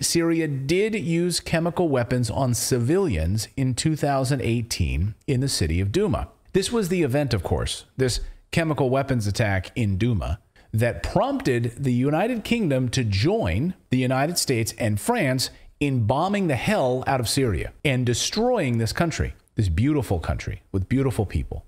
Syria did use chemical weapons on civilians in 2018 in the city of Duma. This was the event, of course, this chemical weapons attack in Duma that prompted the United Kingdom to join the United States and France in bombing the hell out of Syria and destroying this country, this beautiful country with beautiful people.